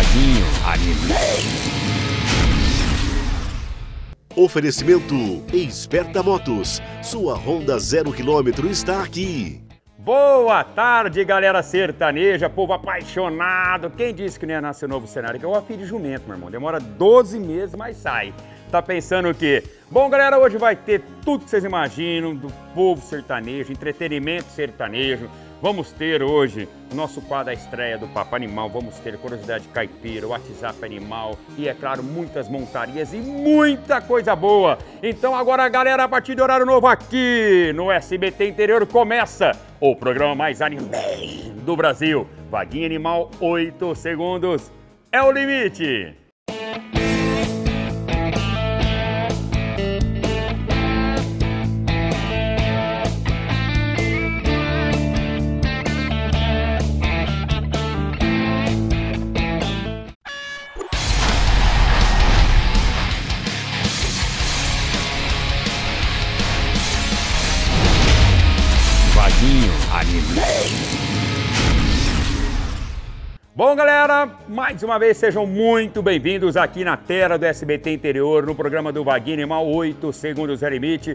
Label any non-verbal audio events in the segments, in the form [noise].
Vaguinho Animal. Oferecimento Esperta Motos. Sua Honda zero quilômetro está aqui. Boa tarde, galera sertaneja, povo apaixonado. Quem disse que não ia nascer novo cenário? Que é o filho de jumento, meu irmão. Demora 12 meses, mas sai. Tá pensando o quê? Bom, galera, hoje vai ter tudo que vocês imaginam do povo sertanejo, entretenimento sertanejo. Vamos ter hoje nosso quadro a estreia do Papo Animal, vamos ter curiosidade caipira, WhatsApp Animal e, é claro, muitas montarias e muita coisa boa. Então agora, galera, a partir de horário novo aqui no SBT Interior começa o programa mais animado do Brasil. Vaguinha Animal, 8 segundos é o limite. Bom, galera, mais uma vez sejam muito bem-vindos aqui na terra do SBT Interior, no programa do Vaguinho Animal 8 Segundos é Limite.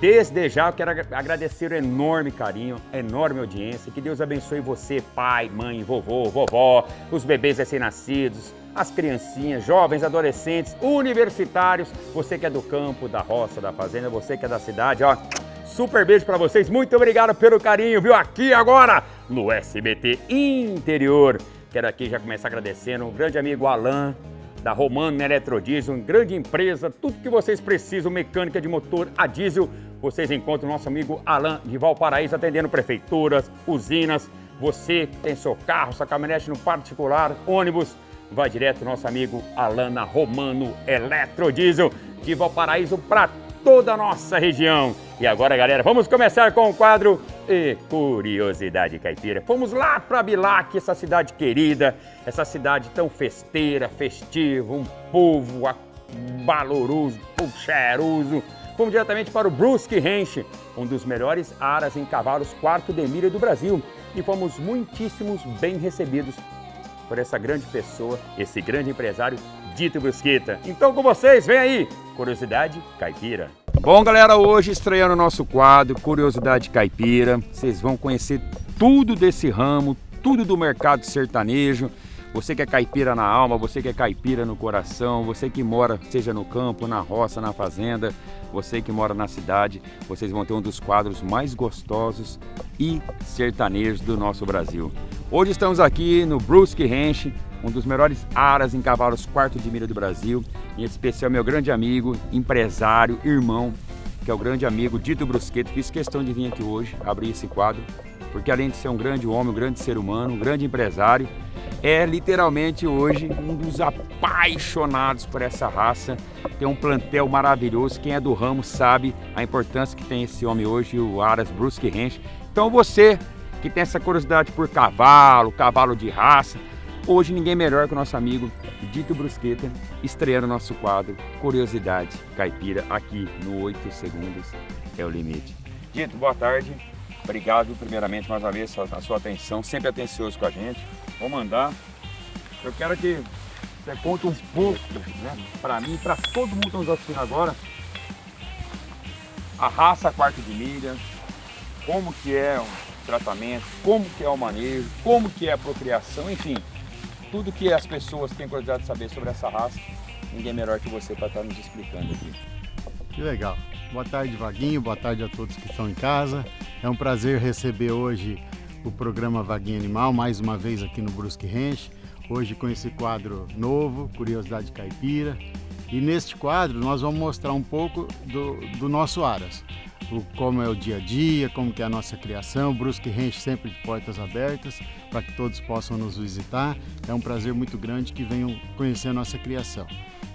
Desde já quero ag- agradecer o enorme carinho, enorme audiência. Que Deus abençoe você, pai, mãe, vovô, vovó, os bebês recém-nascidos, as criancinhas, jovens, adolescentes, universitários, você que é do campo, da roça, da fazenda, você que é da cidade, ó. Super beijo pra vocês, muito obrigado pelo carinho, viu? Aqui agora no SBT Interior. Quero aqui já começar agradecendo o grande amigo Alan, da Romano Eletrodiesel, uma grande empresa, tudo que vocês precisam, mecânica de motor a diesel, vocês encontram o nosso amigo Alan de Valparaíso atendendo prefeituras, usinas, você tem seu carro, sua caminhonete no particular, ônibus, vai direto nosso amigo Alan na Romano Eletrodiesel de Valparaíso para toda a nossa região. E agora, galera, vamos começar com o quadro e Curiosidade Caipira. Fomos lá para Bilac, essa cidade querida, essa cidade tão festeira, festiva, um povo valoroso, povo cheiroso. Fomos diretamente para o Brusque Ranch, um dos melhores aras em cavalos quarto de milha do Brasil. E fomos muitíssimos bem recebidos por essa grande pessoa, esse grande empresário, Dito Brusqueta. Então com vocês, vem aí, Curiosidade Caipira. Bom, galera, hoje estreando o nosso quadro Curiosidade Caipira. Vocês vão conhecer tudo desse ramo, tudo do mercado sertanejo. Você que é caipira na alma, você que é caipira no coração, você que mora, seja no campo, na roça, na fazenda, você que mora na cidade, vocês vão ter um dos quadros mais gostosos e sertanejos do nosso Brasil. Hoje estamos aqui no Brusque Ranch, um dos melhores aras em cavalos quarto de milha do Brasil, em especial meu grande amigo, empresário, irmão, que é o grande amigo Dito Brusqueto. Fiz questão de vir aqui hoje abrir esse quadro, porque além de ser um grande homem, um grande ser humano, um grande empresário, é literalmente hoje um dos apaixonados por essa raça. Tem um plantel maravilhoso. Quem é do ramo sabe a importância que tem esse homem hoje, o Aras Brusque Ranch. Então você que tem essa curiosidade por cavalo, cavalo de raça, hoje ninguém melhor que o nosso amigo Dito Brusqueta, estreando nosso quadro Curiosidade Caipira aqui no 8 Segundos é o Limite. Dito, boa tarde. Obrigado, primeiramente, mais uma vez, a sua atenção, sempre atencioso com a gente. Vou mandar. Eu quero que você conte um pouco, né, para mim, para todo mundo que nos assistindo agora, a raça quarto de milha, como que é o tratamento, como que é o manejo, como que é a procriação, enfim, tudo que as pessoas têm curiosidade de saber sobre essa raça, ninguém melhor que você para estar nos explicando aqui. Que legal. Boa tarde, Vaguinho. Boa tarde a todos que estão em casa. É um prazer receber hoje o programa Vaguinho Animal, mais uma vez aqui no Brusque Ranch. Hoje com esse quadro novo, Curiosidade Caipira. E neste quadro nós vamos mostrar um pouco do, do nosso Aras. Como é o dia a dia, como que é a nossa criação. Brusque Ranch sempre de portas abertas para que todos possam nos visitar. É um prazer muito grande que venham conhecer a nossa criação.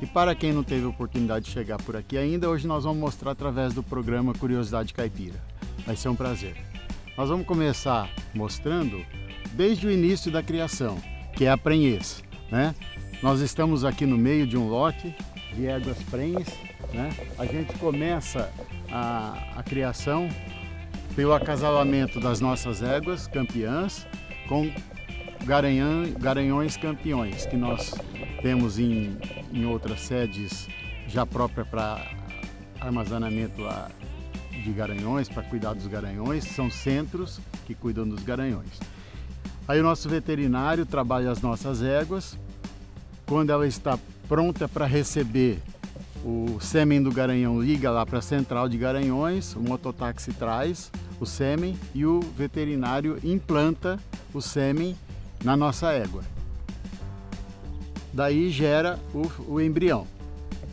E para quem não teve oportunidade de chegar por aqui ainda, hoje nós vamos mostrar através do programa Curiosidade Caipira. Vai ser um prazer. Nós vamos começar mostrando desde o início da criação, que é a prenhez. Né? Nós estamos aqui no meio de um lote de éguas prenhes. Né? A gente começa a, a criação pelo acasalamento das nossas éguas campeãs com Garanhão, Garanhões Campeões, que nós temos em, em outras sedes já própria para armazenamento de garanhões, para cuidar dos garanhões, são centros que cuidam dos garanhões. Aí o nosso veterinário trabalha as nossas éguas, quando ela está pronta para receber o sêmen do garanhão, liga lá para a central de garanhões, o mototáxi traz o sêmen e o veterinário implanta o sêmen na nossa égua. Daí gera o, o embrião,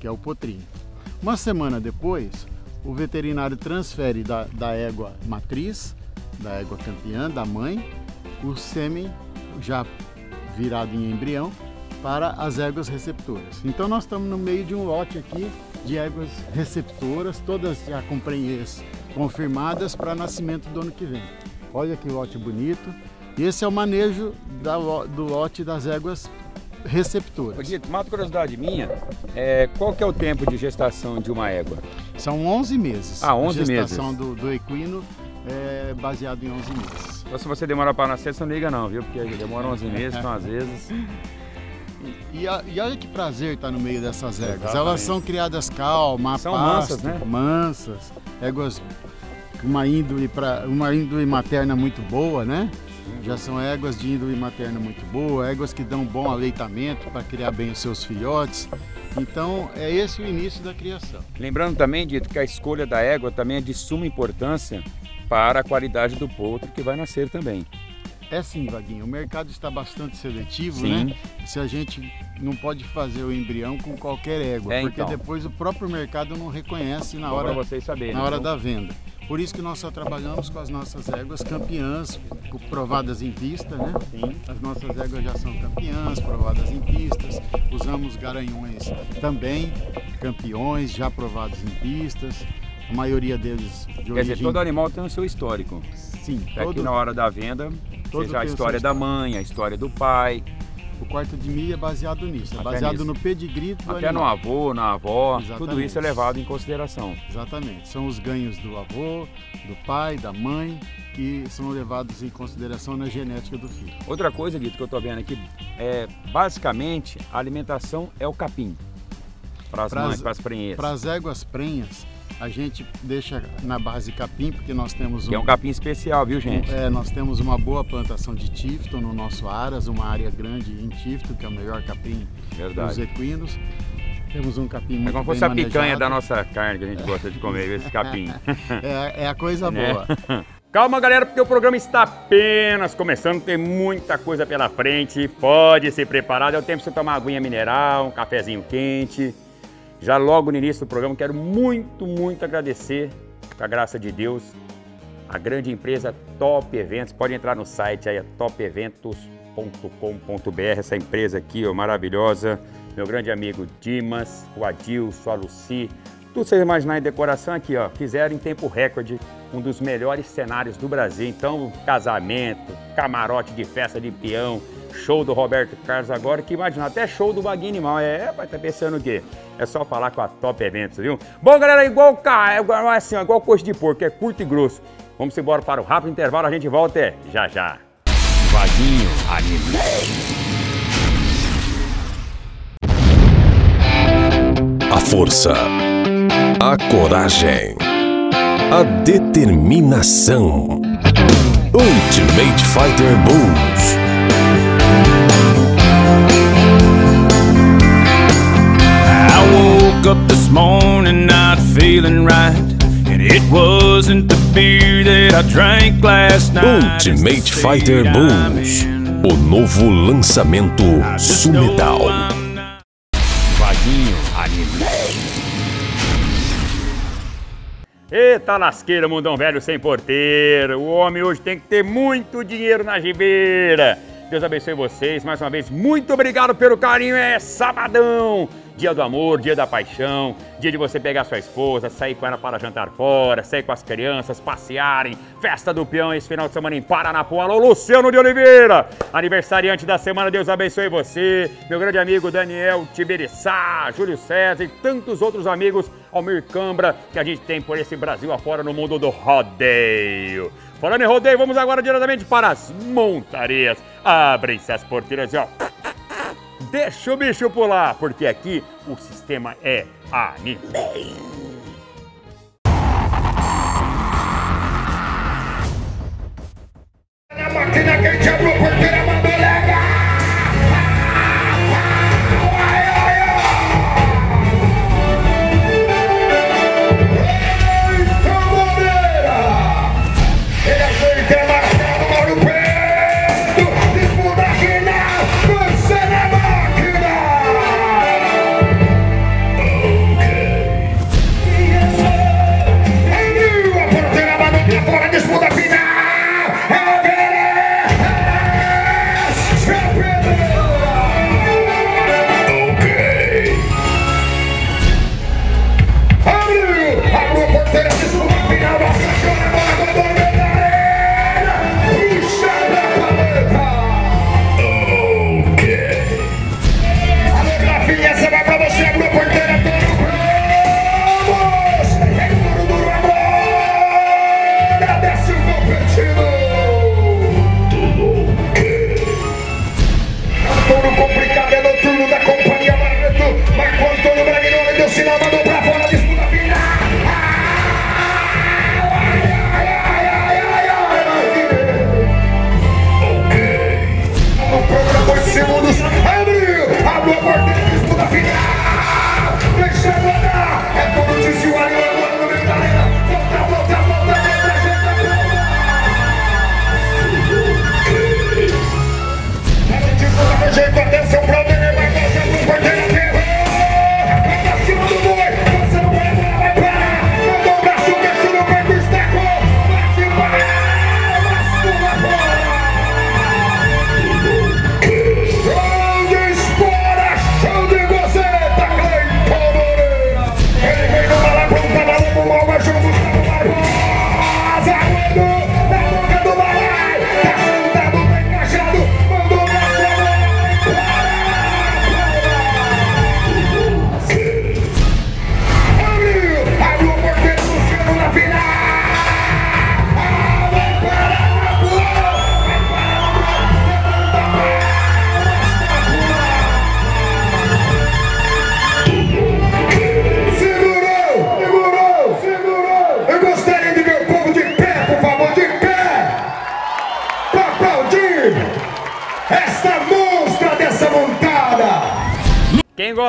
que é o potrinho. Uma semana depois, o veterinário transfere da, da égua matriz, da égua campeã, da mãe, o sêmen já virado em embrião para as éguas receptoras. Então nós estamos no meio de um lote aqui de éguas receptoras, todas já com prenhez confirmadas para nascimento do ano que vem. Olha que lote bonito. E esse é o manejo da, do lote das éguas receptoras. Dito, uma curiosidade minha, é, qual que é o tempo de gestação de uma égua? São 11 meses. Ah, 11 meses. A gestação do, do equino é baseado em 11 meses. Então, se você demorar para nascer, você não liga não, viu? Porque demora 11 meses, então às vezes... [laughs] E, e, olha que prazer estar no meio dessas éguas. Exatamente. Elas são criadas calmas, são pasto, mansas, né? Mansas, éguas com uma índole, pra, uma índole materna muito boa, né? Já são éguas de índole materna muito boa, éguas que dão bom aleitamento para criar bem os seus filhotes. Então, é esse o início da criação. Lembrando também, Dito, que a escolha da égua também é de suma importância para a qualidade do potro que vai nascer também. É sim, Vaguinho. O mercado está bastante seletivo, sim. né? Se a gente não pode fazer o embrião com qualquer égua, é, porque então. depois o próprio mercado não reconhece na Bom hora, vocês saberem, na hora então. da venda. Por isso que nós só trabalhamos com as nossas éguas campeãs, provadas em pista, né? Sim. As nossas éguas já são campeãs, provadas em pistas. Usamos garanhões também, campeões, já provados em pistas. A maioria deles de Quer origem... dizer, todo animal tem o seu histórico. Sim, Até Aqui na hora da venda, todo seja a história da mãe, a história do pai, O quarto de milha é baseado nisso, é baseado nisso. no pedigree do até no animal. avô, na avó, tudo Exatamente. isso é levado em consideração. Exatamente. São os ganhos do avô, do pai, da mãe, que são levados em consideração na genética do filho. Outra coisa, Guito, que eu tô vendo aqui, é basicamente a alimentação é o capim. Para as mães, para as prenheiras. Para as éguas prenhas, a gente deixa na base capim, porque nós temos Que é um capim especial, viu, gente? É, nós temos uma boa plantação de tifton no nosso Aras, uma área grande em tifton, que é o melhor capim dos Verdade. equinos. Temos um capim muito É como fosse a picanha da nossa carne que a gente gosta de comer, esse [laughs] capim. É, é a coisa Né? boa. [laughs] Calma, galera, porque o programa está apenas começando, tem muita coisa pela frente. Pode se preparar, deu tempo de você tomar uma aguinha mineral, um cafezinho quente. Já logo no início do programa, quero muito, muito agradecer, com a graça de Deus, a grande empresa Top Eventos. Pode entrar no site aí, é topeventos.com.br, essa empresa aqui, ó, maravilhosa. Meu grande amigo Dimas, o Adilson, a Luci, tudo vocês imaginar em decoração aqui, ó, fizeram em tempo recorde um dos melhores cenários do Brasil. Então, casamento, camarote de festa de peão, show do Roberto Carlos agora, que imagina, até show do Baguinho Animal. É, vai tá pensando o quê? É só falar com a Top Eventos, viu? Bom, galera, igual ca- é igual assim, ó, igual coxa de porco, é curto e grosso. Vamos embora para o rápido intervalo, a gente volta é já já. Vaguinho Animal. A força, a coragem, a determinação. Ultimate Fighter Bulls. I woke up this morning not feeling right. And it wasn't the beer that I drank last night. Ultimate Fighter Bulls. O novo lançamento not- Vaguinho Animal. Eita lasqueira, mundão velho sem porteiro. O homem hoje tem que ter muito dinheiro na gibeira. Deus abençoe vocês. Mais uma vez, muito obrigado pelo carinho. É sabadão. Dia do amor, dia da paixão, dia de você pegar sua esposa, sair com ela para jantar fora, sair com as crianças, passearem, festa do peão esse final de semana em Paranapuã. Alô, Luciano de Oliveira, aniversariante da semana, Deus abençoe você, meu grande amigo Daniel Tiberiçá, Júlio César e tantos outros amigos, Almir Cambra, que a gente tem por esse Brasil afora no mundo do rodeio. Falando em rodeio, vamos agora diretamente para as montarias. Abrem-se as porteiras e ó. Deixa o bicho pular, porque aqui o sistema é anime. Na máquina quente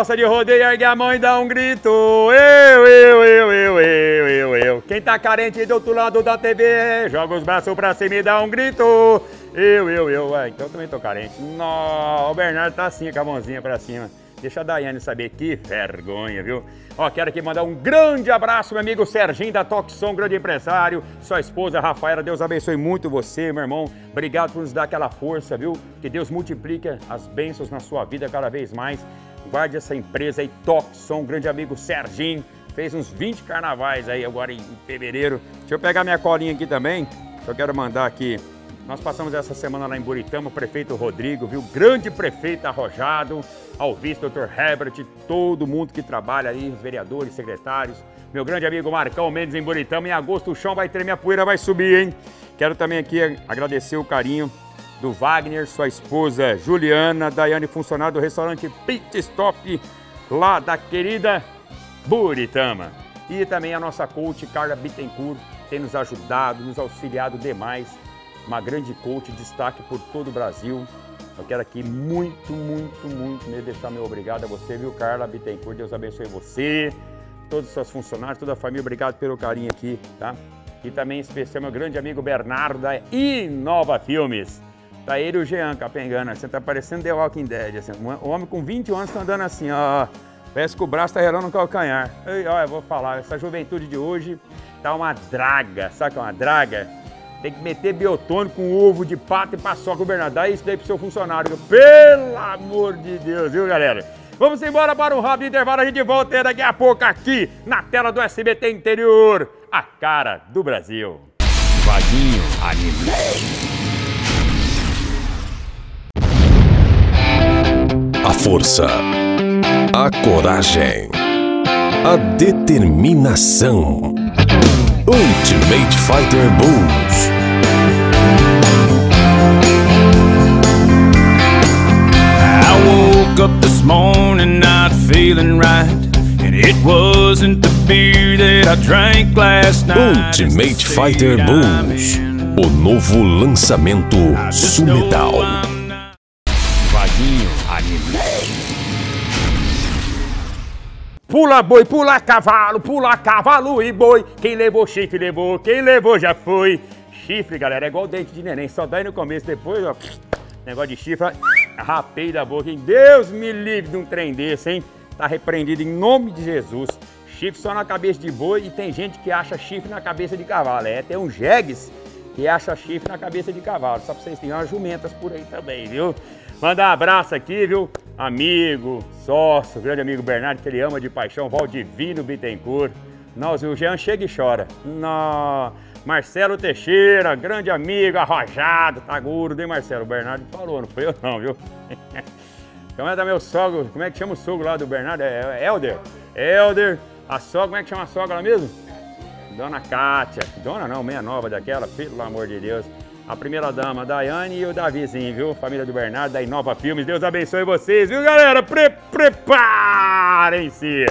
gosta de rodeio, ergue a mão e dá um grito. Eu, eu, eu, eu, eu, eu, eu. Quem tá carente do outro lado da TV, joga os braços pra cima e dá um grito. Eu, eu, eu. Ué, então eu também tô carente. Nó, o Bernardo tá assim com a mãozinha pra cima. Deixa a Daiane saber que vergonha, viu? Ó, quero aqui mandar um grande abraço, meu amigo Serginho da Toxon, grande empresário. Sua esposa, Rafaela, Deus abençoe muito você, meu irmão. Obrigado por nos dar aquela força, viu? Que Deus multiplique as bênçãos na sua vida cada vez mais. Guarde essa empresa aí, Toxon, grande amigo Serginho. Fez uns 20 carnavais aí agora em fevereiro. Deixa eu pegar minha colinha aqui também. Eu quero mandar aqui. Nós passamos essa semana lá em Buritama, o prefeito Rodrigo, viu? Grande prefeito arrojado, ao vice, doutor Herbert, todo mundo que trabalha aí, os vereadores, secretários. Meu grande amigo Marcão Mendes em Buritama. Em agosto o chão vai tremer, a poeira vai subir, hein? Quero também aqui agradecer o carinho do Wagner, sua esposa Juliana, Daiane, funcionário do restaurante Pit Stop, lá da querida Buritama. E também a nossa coach Carla Bittencourt tem nos ajudado, nos auxiliado demais. Uma grande coach, destaque por todo o Brasil. Eu quero aqui muito, muito, muito mesmo deixar meu obrigado a você, viu, Carla Bittencourt? Deus abençoe você, todos os seus funcionários, toda a família. Obrigado pelo carinho aqui, tá? E também em especial meu grande amigo Bernardo da Inova Filmes. Tá ele e o Jean Capengana. Você tá parecendo The Walking Dead. Assim. Um homem com 20 anos tá andando assim, ó. Parece que o braço tá relando no calcanhar. Ei, ó, eu vou falar, essa juventude de hoje tá uma draga. Sabe o que é uma draga? Tem que meter biotônico com ovo de pato e paçoca o Bernardo. Dá isso daí pro seu funcionário. Pelo amor de Deus, viu, galera? Vamos embora para um rápido intervalo. A gente volta daqui a pouco aqui na tela do SBT Interior. A cara do Brasil. Vaguinho Anime. A força, a coragem, a determinação. Ultimate Fighter Bulls. I woke up this morning not feeling right. And it wasn't the beer that I drank last night. Ultimate Fighter in. O novo lançamento Sumedal. Pula boi, pula cavalo, pula cavalo e boi. Quem levou chifre levou, quem levou já foi. Chifre, galera, é igual dente de neném, só aí no começo, depois, ó. Negócio de chifre, rapei da boca, hein? Deus me livre de um trem desse, hein? Tá repreendido em nome de Jesus. Chifre só na cabeça de boi e tem gente que acha chifre na cabeça de cavalo. É, tem um jegues que acha chifre na cabeça de cavalo. Só pra vocês terem umas jumentas por aí também, viu? Mandar um abraço aqui, viu? Amigo, sócio, grande amigo Bernardo, que ele ama de paixão, Valdivino Bittencourt. Nossa, o Jean chega e chora. Nó. Marcelo Teixeira, grande amigo, arrojado, tá gordo, hein, Marcelo? O Bernardo falou, não foi eu não, viu? [laughs] Como é da meu sogro, como é que chama o sogro lá do Bernardo? É, é Helder. Helder, a sogra, como é que chama a sogra lá mesmo? Dona Kátia. Dona não, meia nova daquela, pelo amor de Deus. A primeira dama, Daiane e o Davizinho, viu? Família do Bernardo, da Inova Filmes. Deus abençoe vocês, viu, galera? Pre Preparem-se!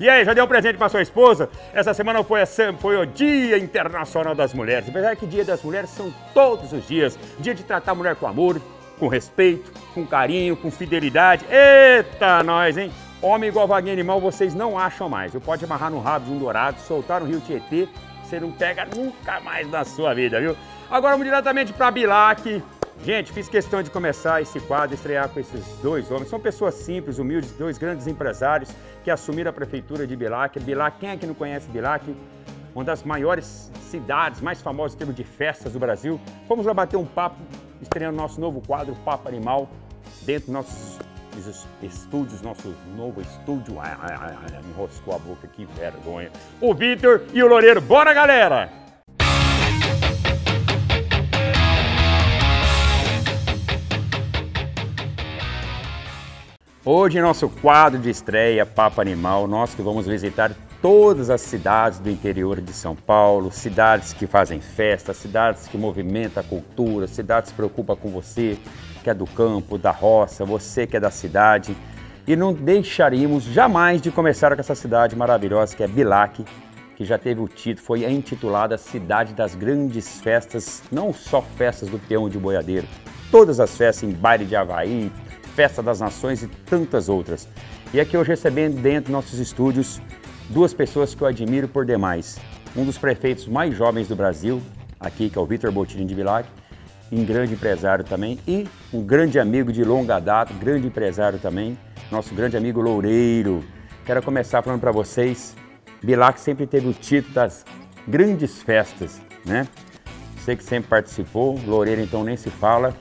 E aí, já deu um presente para sua esposa? Essa semana foi, a foi o Dia Internacional das Mulheres. Apesar que Dia das Mulheres são todos os dias. Dia de tratar a mulher com amor, com respeito, com carinho, com fidelidade. Eita, nós, hein? Homem igual vaguinha animal, vocês não acham mais. Eu pode amarrar no rabo de um dourado, soltar no rio Tietê, você não pega nunca mais na sua vida, viu? Agora vamos diretamente para Bilac. Gente, fiz questão de começar esse quadro, estrear com esses dois homens. São pessoas simples, humildes, dois grandes empresários que assumiram a prefeitura de Bilac. Bilac, quem é que não conhece Bilac? Uma das maiores cidades, mais famosas em termos de festas do Brasil. Vamos lá bater um papo, estreando nosso novo quadro, Papo Animal, dentro dos nossos es- estúdios, nosso novo estúdio. Ah, ah, ah, enroscou a boca, que vergonha. O Vitor e o Loureiro. Bora, galera! Hoje, nosso quadro de estreia, Papo Animal, nós que vamos visitar todas as cidades do interior de São Paulo, cidades que fazem festa, cidades que movimentam a cultura, cidades que se preocupam com você, que é do campo, da roça, você que é da cidade. E não deixaríamos jamais de começar com essa cidade maravilhosa que é Bilac, que já teve o título, foi intitulada Cidade das Grandes Festas, não só festas do peão de boiadeiro, todas as festas em baile de Havaí, Festa das Nações e tantas outras. E aqui hoje recebendo dentro dos nossos estúdios duas pessoas que eu admiro por demais. Um dos prefeitos mais jovens do Brasil, aqui que é o Vitor Bottini de Bilac, um grande empresário também e um grande amigo de longa data, grande empresário também, nosso grande amigo Loureiro. Quero começar falando para vocês, Bilac sempre teve o título das grandes festas, né? Você que sempre participou, Loureiro então nem se fala.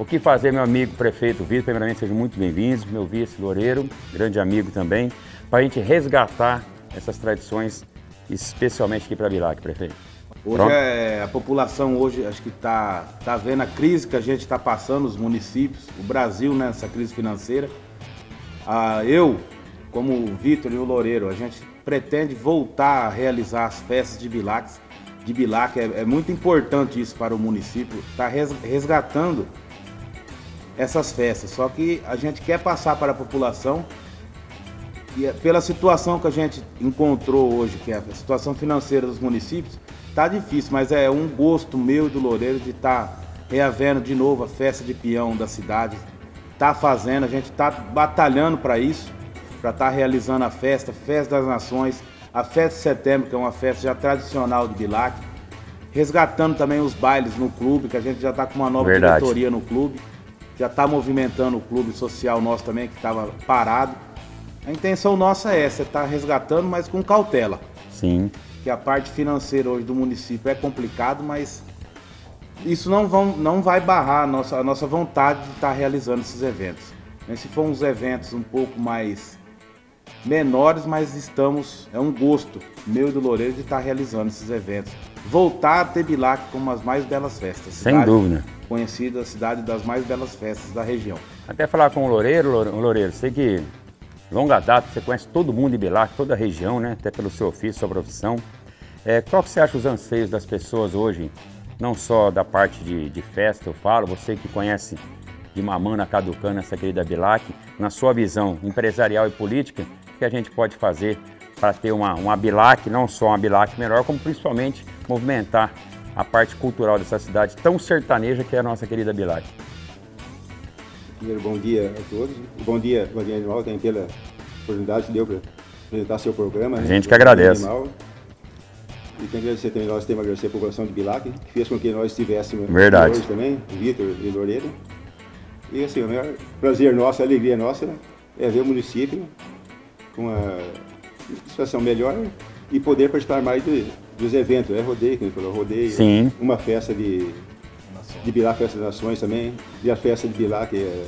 O que fazer, meu amigo prefeito Vitor? Primeiramente, sejam muito bem-vindos, meu vice Loureiro, grande amigo também, para a gente resgatar essas tradições, especialmente aqui para Bilac, prefeito. Hoje é, a população hoje acho que está tá vendo a crise que a gente está passando, os municípios, o Brasil nessa crise financeira. Ah, eu, como o Vitor e o Loureiro, a gente pretende voltar a realizar as festas de Bilac. De Bilac é, é muito importante isso para o município, está resgatando essas festas. Só que a gente quer passar para a população e é pela situação que a gente encontrou hoje, que é a situação financeira dos municípios, tá difícil, mas é um gosto meu e do Loureiro de estar tá reavendo de novo a festa de peão da cidade. Tá fazendo, a gente tá batalhando para isso, para estar realizando a festa, Festa das Nações, a Festa de Setembro, que é uma festa já tradicional de Bilac, resgatando também os bailes no clube, que a gente já está com uma nova Verdade. diretoria no clube, já está movimentando o clube social nosso também, que estava parado. A intenção nossa é essa, é estar resgatando, mas com cautela. Sim, Que a parte financeira hoje do município é complicado, mas isso não, vão, não vai barrar a nossa, a nossa vontade de estar realizando esses eventos. Né, Se for uns eventos um pouco mais menores, mas estamos, é um gosto meu e do Loureiro de estar realizando esses eventos. Voltar a ter Bilac como as mais belas festas. Sem Cidade dúvida. Conhecida a cidade das mais belas festas da região. Até falar com o Loureiro, Loure- Loureiro, sei que longa data, você conhece todo mundo de Bilac, toda a região, né? Até pelo seu ofício, sua profissão. É, qual que você acha os anseios das pessoas hoje não só da parte de, de festa, eu falo, você que conhece de Mamana Caducana, essa querida Bilac, na sua visão empresarial e política, o que a gente pode fazer para ter uma, uma Bilac, não só uma Bilac melhor, como principalmente movimentar a parte cultural dessa cidade tão sertaneja que é a nossa querida Bilac. Primeiro, bom dia a todos. Bom dia, bom dia, Animal, também pela oportunidade que deu para apresentar seu programa. A gente que agradece. Animal. E tenho que agradecer também, nós temos que agradecer a população de Bilac, que fez com que nós estivéssemos Verdade. hoje também, Vitor e Loureiro. E assim, o maior prazer nosso, a alegria nossa é ver o município com uma situação melhor e poder participar mais de, dos eventos, é rodeio, que ele falou, rodeio, Sim. uma festa de, de Bilac, Festa das Nações também, e a festa de Bilac é,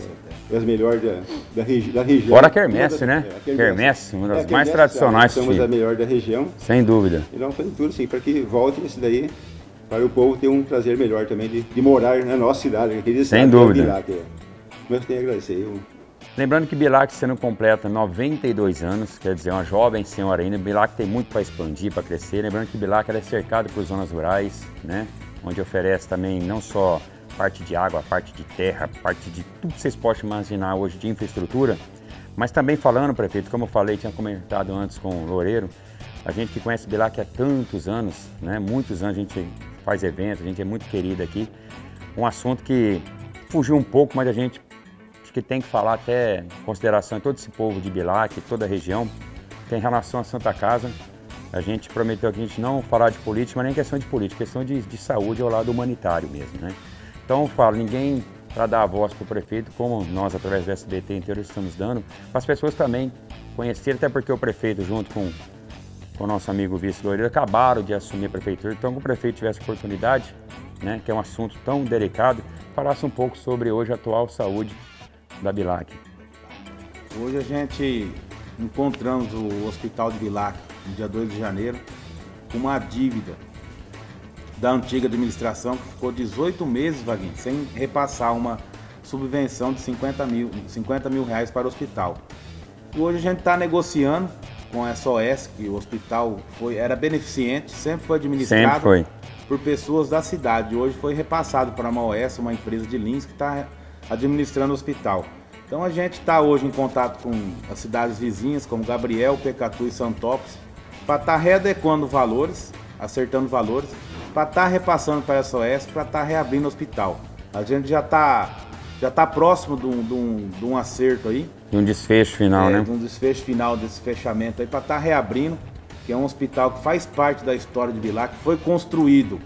é as melhores da, da, regi da região. Fora a quermesse, né? é, a Quermesse, uma das É, mais tradicionais, Somos a melhor da região. Sem dúvida. E nós fazemos tudo assim, para que volte isso daí, para o povo ter um prazer melhor também de, de morar na nossa cidade, aquele Sem cidade que é dúvida. Mas tenho a agradecer. Eu, Lembrando que Bilac sendo completa 92 anos, quer dizer, uma jovem senhora ainda, Bilac tem muito para expandir, para crescer. Lembrando que Bilac é cercado por zonas rurais, né? Onde oferece também não só parte de água, parte de terra, parte de tudo que vocês possam imaginar hoje de infraestrutura, mas também falando, prefeito, como eu falei, tinha comentado antes com o Loureiro, a gente que conhece Bilac há tantos anos, né? Muitos anos a gente faz eventos, a gente é muito querido aqui. Um assunto que fugiu um pouco, mas a gente acho que tem que falar até consideração de todo esse povo de Bilac, toda a região, tem relação à Santa Casa. A gente prometeu que a gente não falar de política, mas nem questão de política, questão de, de saúde ao lado humanitário mesmo, né? Então eu falo, ninguém para dar a voz para o prefeito, como nós através do SBT inteiro estamos dando, para as pessoas também conhecerem, até porque o prefeito junto com o nosso amigo vice Loureiro acabaram de assumir a prefeitura, então que o prefeito tivesse oportunidade, né, que é um assunto tão delicado, falasse um pouco sobre hoje a atual saúde da Bilac. Hoje a gente encontramos o Hospital de Bilac, no dia 2 de janeiro, com uma dívida da antiga administração que ficou 18 meses, Vaguinho, sem repassar uma subvenção de 50 mil, 50 mil reais para o hospital. E hoje a gente está negociando com a SOS, que o hospital foi, era beneficente, sempre foi administrado Sempre foi. por pessoas da cidade. Hoje foi repassado para uma OS, uma empresa de Lins, que está administrando o hospital. Então a gente está hoje em contato com as cidades vizinhas, como Gabriel, Pecatu e Santópolis, para estar readequando valores, acertando valores, para estar repassando para a SOS, para estar reabrindo o hospital. A gente já está já tá próximo de um, de um- de um acerto aí, E um desfecho final, é, né? de um desfecho final desse fechamento aí para estar reabrindo, que é um hospital que faz parte da história de Bilac, foi construído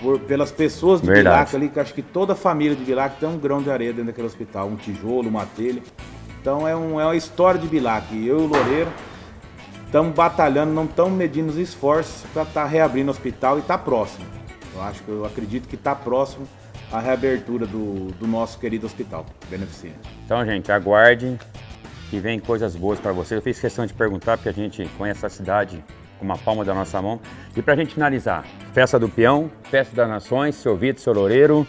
por, pelas pessoas de Verdade. Bilac ali, que acho que toda a família de Bilac tem um grão de areia dentro daquele hospital, um tijolo, uma telha. Então é, um, é uma história de Bilac. E eu e o Loureiro estamos batalhando, não estamos medindo os esforços para estar reabrindo o hospital e está próximo. Eu acho que eu acredito que está próximo a reabertura do, do nosso querido hospital beneficente. Então, gente, aguarde que vem coisas boas para vocês. Eu fiz questão de perguntar porque a gente conhece a cidade com uma palma da nossa mão. E para a gente finalizar, Festa do Peão, Festa das Nações, seu Vitor, seu Loureiro,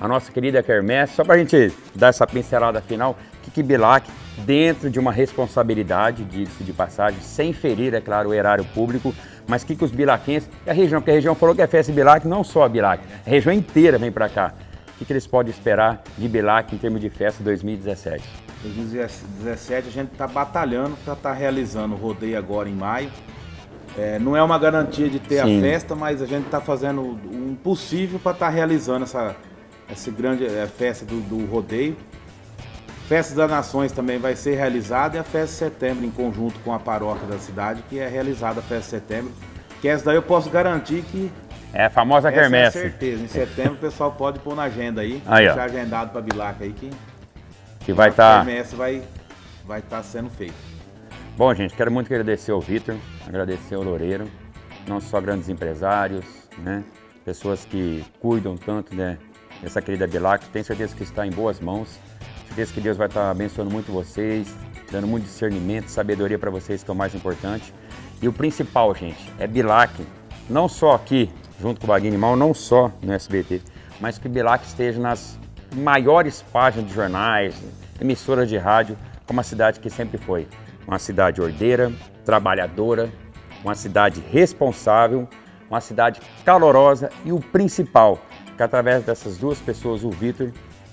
a nossa querida Quermesse, só para a gente dar essa pincelada final, que Bilac, dentro de uma responsabilidade, disso de passagem, sem ferir, é claro, o erário público, mas que, os bilaquenses, e a região, porque a região falou que é festa Bilac, não só a Bilac, a região inteira vem para cá. O que, que eles podem esperar de Bilac em termos de festa 2017? 2017 a gente está batalhando para estar realizando o rodeio agora em maio. É, não é uma garantia de ter Sim. a festa, mas a gente está fazendo o impossível para estar realizando essa, essa grande é, festa do, do rodeio. Festa das Nações também vai ser realizada e a Festa de Setembro em conjunto com a paróquia da cidade, que é realizada a Festa de Setembro. Que essa daí eu posso garantir que É a famosa essa é a quermesse. certeza. Em setembro o pessoal pode pôr na agenda aí, Aí, ó. deixar agendado para Bilac aí que que vai a estar. quermesse vai vai estar sendo feita. Bom, gente, quero muito agradecer ao Vitor, agradecer ao Loureiro, não só grandes empresários, né? Pessoas que cuidam tanto, né? Dessa querida Bilac, tenho certeza que está em boas mãos. Certeza que Deus vai estar abençoando muito vocês, dando muito discernimento, sabedoria para vocês, que é o mais importante. E o principal, gente, é Bilac, não só aqui, junto com o Baguinho Animal, não só no SBT, mas que Bilac esteja nas maiores páginas de jornais, emissoras de rádio, como a cidade que sempre foi. Uma cidade ordeira, trabalhadora, uma cidade responsável, uma cidade calorosa e o principal, que através dessas duas pessoas, o Vitor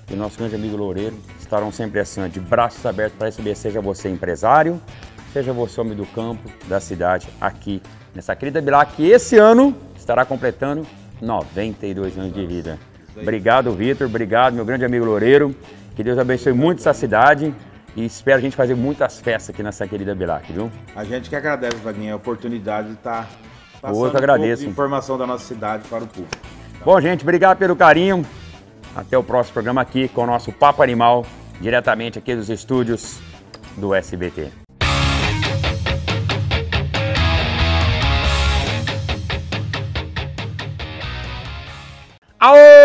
e o nosso grande amigo Loureiro, estarão sempre assim, ó, de braços abertos para receber, seja você empresário, seja você homem do campo, da cidade, aqui nessa querida Bilac, que esse ano estará completando 92 anos de vida. Obrigado, Vitor, obrigado, meu grande amigo Loureiro. Que Deus abençoe muito essa cidade e espero a gente fazer muitas festas aqui nessa querida Bilac, viu? A gente que agradece, Vaguinho, a oportunidade de estar passando Eu que agradeço. um informação da nossa cidade para o público. Bom, gente, obrigado pelo carinho. Até o próximo programa aqui com o nosso Papo Animal, diretamente aqui dos estúdios do SBT.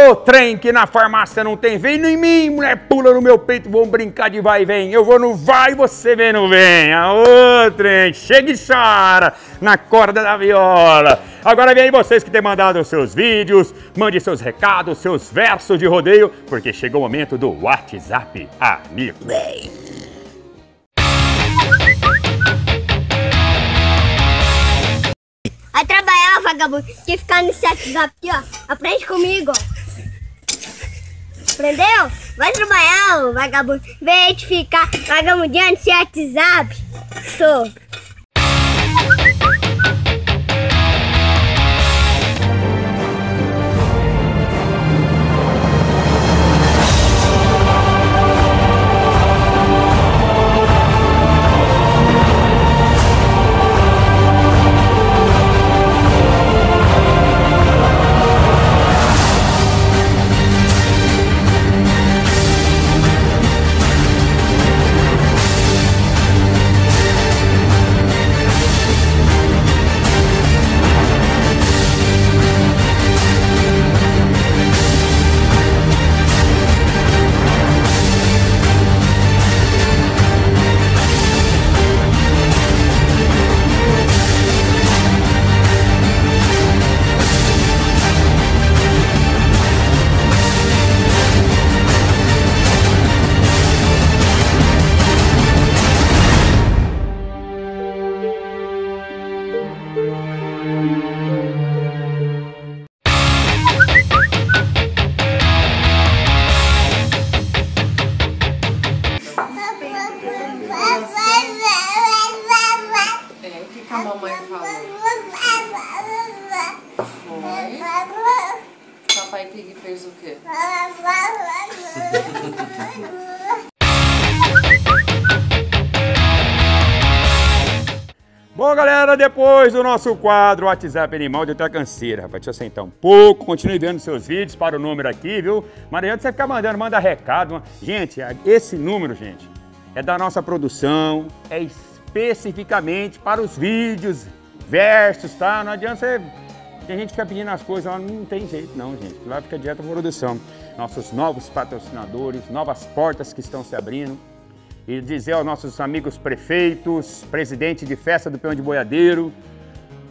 Aô, trem que na farmácia não tem, vem em mim, mulher, pula no meu peito, vamos brincar de vai e vem. Eu vou no vai, você vem no vem. Aô, trem, chega e chora na corda da viola. Agora vem aí vocês que têm mandado os seus vídeos, mande seus recados, seus versos de rodeio, porque chegou o momento do WhatsApp Amigo. Vai trabalhar, vagabundo. Que ficar nesse WhatsApp aqui, ó. Aprende comigo. Aprendeu? Vai trabalhar, vagabundo. Vem de ficar vagabundando nesse WhatsApp. Sou. Depois do nosso quadro WhatsApp Animal, deu até canseira, rapaz. Deixa eu sentar um pouco, continue vendo seus vídeos para o número aqui, viu? Mas não adianta você ficar mandando, manda recado. Gente, esse número, gente, é da nossa produção, é especificamente para os vídeos, versos, tá? Não adianta você... Tem gente que fica pedindo as coisas não tem jeito não, gente. Lá fica direto a produção. Nossos novos patrocinadores, novas portas que estão se abrindo e dizer aos nossos amigos prefeitos, presidente de festa do Peão de Boiadeiro,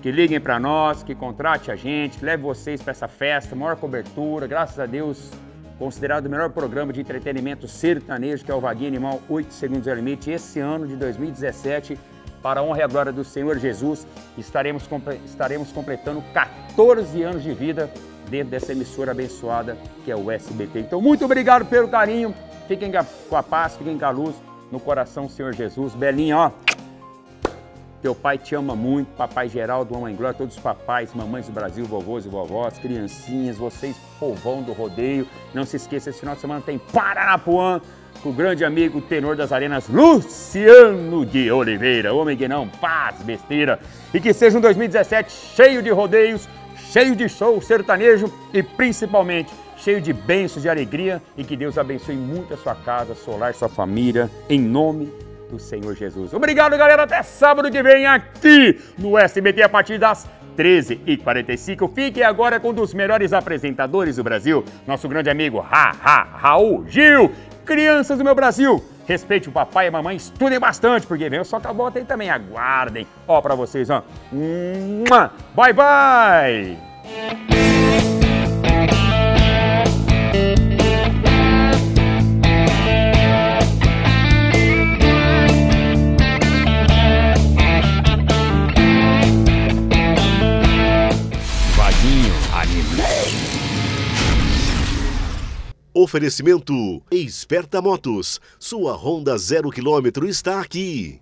que liguem para nós, que contrate a gente, leve vocês para essa festa, maior cobertura, graças a Deus, considerado o melhor programa de entretenimento sertanejo, que é o Vaguinho Animal 8 Segundos é o Limite, esse ano de 2017, para a honra e a glória do Senhor Jesus, estaremos, estaremos completando 14 anos de vida dentro dessa emissora abençoada que é o SBT. Então, muito obrigado pelo carinho, fiquem com a paz, fiquem com a luz no coração, Senhor Jesus. Belinha, ó, teu pai te ama muito, papai Geraldo, mamãe Glória, todos os papais, mamães do Brasil, vovôs e vovós, criancinhas, vocês, povão do rodeio. Não se esqueça, esse final de semana tem Paranapuã, com o grande amigo tenor das arenas, Luciano de Oliveira, homem que não faz besteira. E que seja um 2017 cheio de rodeios, cheio de show sertanejo e principalmente cheio de bênçãos, de alegria e que Deus abençoe muito a sua casa, seu lar, sua família, em nome do Senhor Jesus. Obrigado, galera. Até sábado que vem aqui no SBT a partir das 13h45. Fiquem agora com um dos melhores apresentadores do Brasil, nosso grande amigo Ra, Ra, Raul Gil. Crianças do meu Brasil, respeite o papai e a mamãe, estudem bastante, porque vem o Soca Bota aí também. Aguardem. Ó, pra vocês, ó. Bye, bye. Oferecimento Esperta Motos. Sua Honda zero quilômetro está aqui.